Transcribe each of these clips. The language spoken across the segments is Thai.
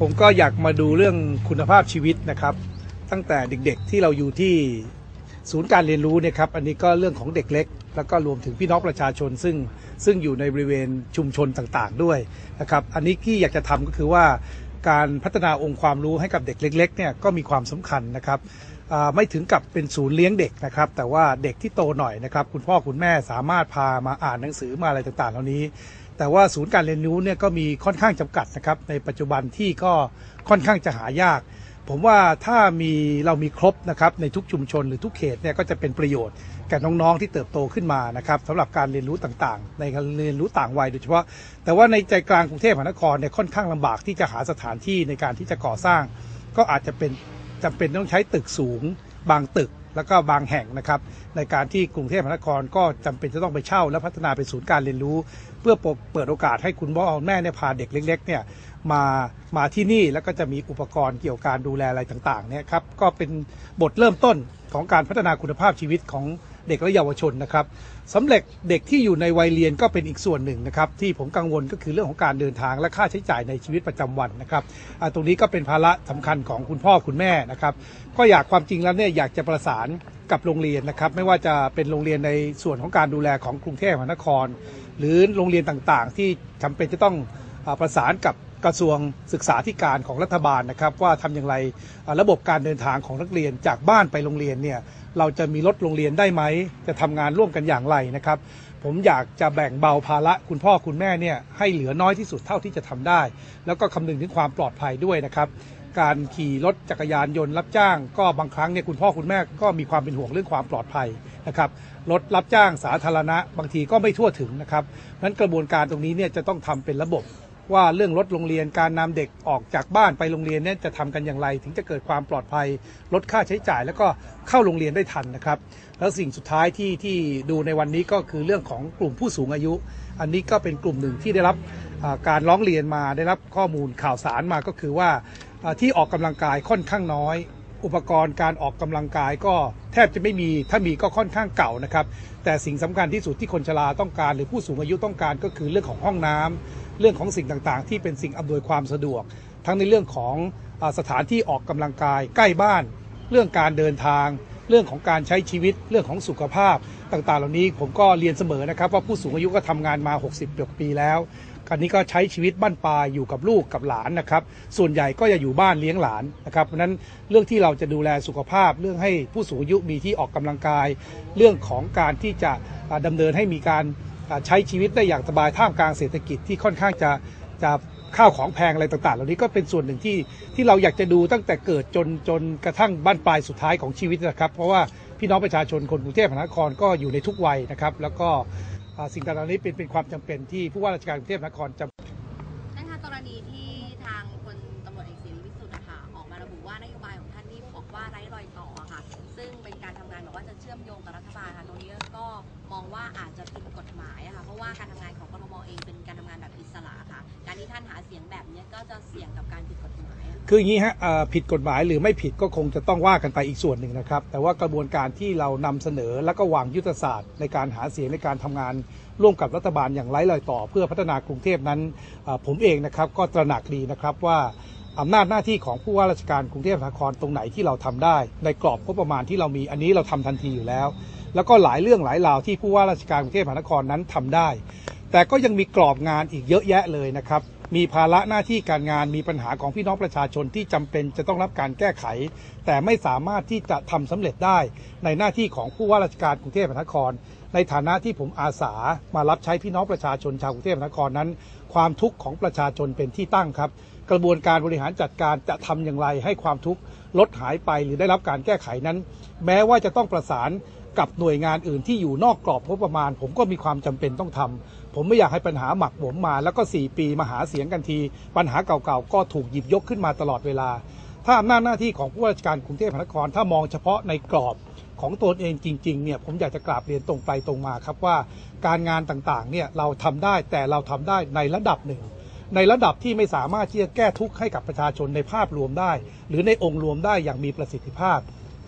ผมก็อยากมาดูเรื่องคุณภาพชีวิตนะครับ ตั้งแต่เด็กๆที่เราอยู่ที่ศูนย์การเรียนรู้เนี่ยครับอันนี้ก็เรื่องของเด็กเล็ก แล้วก็รวมถึงพี่น้องประชาชน ซึ่งซึ่งอยู่ในบริเวณชุมชนต่างๆด้วยนะครับอันนี้ที่อยากจะทำก็คือว่าการพัฒนาองค์ความรู้ให้กับเด็กเล็กๆเนี่ยก็มีความสำคัญนะครับไม่ถึงกับเป็นศูนย์เลี้ยงเด็กนะครับ แต่ว่าเด็กที่โตหน่อยนะครับ คุณพ่อคุณแม่สามารถพามาอ่านหนังสือมาอะไรต่างๆ เหล่านี้ แต่ว่าศูนย์การเรียนรู้เนี่ยก็มีค่อนข้างจำกัดนะครับในปัจจุบันที่ก็ค่อนข้างจะหายาก ผมว่าถ้ามีเรามีครบนะครับในทุกชุมชนหรือทุกเขตเนี่ยก็จะเป็นประโยชน์แก่น้องๆที่เติบโตขึ้นมานะครับสำหรับการเรียนรู้ต่างๆ ในการเรียนรู้ต่างวัยโดยเฉพาะ แต่ว่าในใจกลางกรุงเทพมหานครเนี่ยค่อนข้างลำบากที่จะหาสถานที่ในการที่จะก่อสร้าง ก็อาจจะเป็นจำเป็นต้องใช้ตึกสูงบางตึก แล้วก็บางแห่งนะครับในการที่กรุงเทพมหานครก็จำเป็นจะต้องไปเช่า และพัฒนาเป็นศูนย์การเรียนรู้ เพื่อเปิดโอกาสให้คุณพ่อคุณแม่เนี่ยพาเด็กเล็กๆเนี่ยมามาที่นี่แล้วก็จะมีอุปกรณ์เกี่ยวกับการดูแลอะไรต่างๆเนี่ยครับก็เป็นบทเริ่มต้นของการพัฒนาคุณภาพชีวิตของ เด็กและเยาวชนนะครับสำเร็จเด็กที่อยู่ในวัยเรียนก็เป็นอีกส่วนหนึ่งนะครับที่ผมกังวลก็คือเรื่องของการเดินทางและค่าใช้จ่ายในชีวิตประจำวันนะครับตรงนี้ก็เป็นภาระสำคัญของคุณพ่อคุณแม่นะครับก็อยากความจริงแล้วเนี่ยอยากจะประสานกับโรงเรียนนะครับไม่ว่าจะเป็นโรงเรียนในส่วนของการดูแลของกรุงเทพมหานคร หรือโรงเรียนต่างๆ ที่จำเป็นจะต้องประสานกับ กระทรวงศึกษาธิการของรัฐบาลนะครับ ว่าทำอย่างไรระบบการเดินทางของนักเรียนจากบ้านไปโรงเรียนเนี่ยเราจะมีรถโรงเรียนได้ไหม จะทำงานร่วมกันอย่างไรนะครับ ผมอยากจะแบ่งเบาภาระคุณพ่อคุณแม่เนี่ยให้เหลือน้อยที่สุดเท่าที่จะทำได้ แล้วก็คำนึงถึงความปลอดภัยด้วยนะครับการขี่รถจักรยานยนต์รับจ้าง ก็บางครั้งเนี่ยคุณพ่อคุณแม่ก็มีความเป็นห่วงเรื่องความปลอดภัยนะครับรถรับจ้างสาธารณะ บางทีก็ไม่ทั่วถึงนะครับนั้นกระบวนการตรงนี้เนี่ยจะต้องทำเป็นระบบ ว่าเรื่องรถโรงเรียนการนำเด็กออกจากบ้านไปโรงเรียนเนี่ยจะทำกันอย่างไร ถึงจะเกิดความปลอดภัยลดค่าใช้จ่าย แล้วก็เข้าโรงเรียนได้ทันนะครับ แล้วสิ่งสุดท้ายที่ที่ดูในวันนี้ก็คือเรื่องของกลุ่มผู้สูงอายุ อันนี้ก็เป็นกลุ่มหนึ่งที่ได้รับการร้องเรียนมาได้รับข้อมูลข่าวสารมาก็คือว่าอ่าที่ออกกำลังกายค่อนข้างน้อย อุปกรณ์การออกกำลังกายก็แทบจะไม่มีถ้ามีก็ค่อนข้างเก่านะครับ แต่สิ่งสำคัญที่สุดที่คนชราต้องการ หรือผู้สูงอายุต้องการก็คือเรื่องของห้องน้ำเรื่องของสิ่งต่างๆ ที่เป็นสิ่งอำนวยความสะดวก ทั้งในเรื่องของสถานที่ออกกำลังกายใกล้บ้าน เรื่องการเดินทาง เรื่องของการใช้ชีวิต เรื่องของสุขภาพต่างๆ เหล่านี้ผมก็เรียนเสมอนะครับ ว่าผู้สูงอายุก็ทำงานมา 60กว่าปีแล้ว คราวนี้ก็ใช้ชีวิตบ้านปลายอยู่กับลูกกับหลานนะครับ ส่วนใหญ่ก็จะอยู่บ้านเลี้ยงหลานนะครับ เพราะนั้นเรื่องที่เราจะดูแลสุขภาพ เรื่องให้ผู้สูงอายุมีที่ออกกำลังกาย เรื่องของการที่จะอ่าดำเนินให้มีการใช้ชีวิตได้อย่างสบายท่ามกลางเศรษฐกิจที่ค่อนข้างจะจะข้าวของแพงอะไรต่างๆ เหล่านี้ก็เป็นส่วนหนึ่งที่ที่เราอยากจะดูตั้งแต่เกิดจนจนกระทั่งบ้านปลายสุดท้ายของชีวิตนะครับ เพราะว่าพี่น้องประชาชนคนกรุงเทพมหานครก็อยู่ในทุกวัยนะครับ แล้วก็ สิ่งต่างๆเหล่านี้เป็นเป็นความจำเป็นที่ผู้ว่าราชการกรุงเทพมหานครจำ ท่านคะกรณีที่ทางพลตำรวจเอกเสรีพิสุทธิ์นะคะออกมาระบุว่านโยบายของท่านนี่บอกว่าไร้รอยต่อค่ะ ซึ่งเป็นการทำงานแบบว่าจะเชื่อมโยงกับรัฐบาลค่ะตรงนี้ก็มองว่าอาจจะผิดกฎหมายอะค่ะเพราะว่าการทำงานของกรมเองเป็นการทำงานแบบอิสระค่ะ การที่ท่านหาเสียงแบบเนี้ยก็จะเสี่ยงกับการผิดกฎหมาย คืออย่างนี้ฮะผิดกฎหมายหรือไม่ผิดก็คงจะต้องว่ากันไปอีกส่วนหนึ่งนะครับ แต่ว่ากระบวนการที่เรานำเสนอแล้วก็วางยุทธศาสตร์ ในการหาเสียงในการทำงาน ร่วมกับรัฐบาลอย่างไร้รอยต่อ เพื่อพัฒนากรุงเทพนั้น ผมเองนะครับก็ตระหนักดีนะครับว่าอำนาจหน้าที่ของผู้ว่าราชการกรุงเทพมหานครตรงไหนที่เราทำได้ ในกรอบงบประมาณที่เรามีอันนี้เราทำทันทีอยู่แล้ว แล้วก็หลายเรื่องหลายราวที่ผู้ว่าราชการกรุงเทพมหานครนั้นทำได้ แต่ก็ยังมีกรอบงานอีกเยอะแยะเลยนะครับ มีภาระหน้าที่การงานมีปัญหาของพี่น้องประชาชนที่จำเป็นจะต้องรับการแก้ไข แต่ไม่สามารถที่จะทำสำเร็จได้ในหน้าที่ของผู้ว่าราชการกรุงเทพมหานคร ในฐานะที่ผมอาสามารับใช้พี่น้องประชาชนชาวกรุงเทพมหานครนั้น ความทุกข์ของประชาชนเป็นที่ตั้งครับ กระบวนการบริหารจัดการจะทำอย่างไรให้ความทุกข์ลดหายไปหรือได้รับการแก้ไขนั้น แม้ว่าจะต้องประสาน กับหน่วยงานอื่นที่อยู่นอกกรอบงบประมาณ ผมก็มีความจำเป็นต้องทำผมไม่อยากให้ปัญหาหมักหมมมาแล้วก็ 4 ปีมาหาเสียงกันที ปัญหาเก่าๆ ก็ถูกหยิบยกขึ้นมาตลอดเวลา ถ้าอำนาจหน้าที่ของผู้ว่าราชการกรุงเทพมหานครถ้ามองเฉพาะในกรอบของตนเองจริงๆเนี่ยผมอยากจะกราบเรียนตรงไปตรงมาครับว่า การงานต่างๆเนี่ยเราทำได้แต่เราทำได้ในระดับหนึ่ง ในระดับที่ไม่สามารถที่จะแก้ทุกข์ให้กับประชาชนในภาพรวมได้ หรือในองค์รวมได้อย่างมีประสิทธิภาพ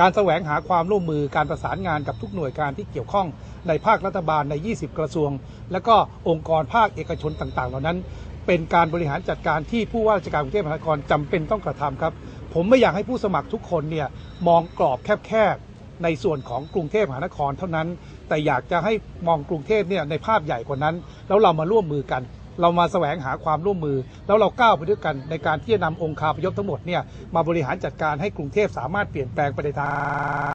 การแสวงหาความร่วมมือการประสานงานกับทุกหน่วยการที่เกี่ยวข้องในภาครัฐบาลใน 20 กระทรวง และก็องค์กรภาคเอกชนต่างๆ เหล่านั้น เป็นการบริหารจัดการที่ผู้ว่าราชการกรุงเทพมหานครจำเป็นต้องกระทำครับ ผมไม่อยากให้ผู้สมัครทุกคนเนี่ยมองกรอบแคบๆในส่วนของกรุงเทพมหานครเท่านั้น แต่อยากจะให้มองกรุงเทพเนี่ยในภาพใหญ่กว่านั้น แล้วเรามาร่วมมือกัน เรามาแสวงหาความร่วมมือ แล้วเราก้าวไปด้วยกันในการที่จะนำองค์คาพยพทั้งหมดเนี่ยมาบริหารจัดการให้กรุงเทพสามารถเปลี่ยนแปลงไปในทาง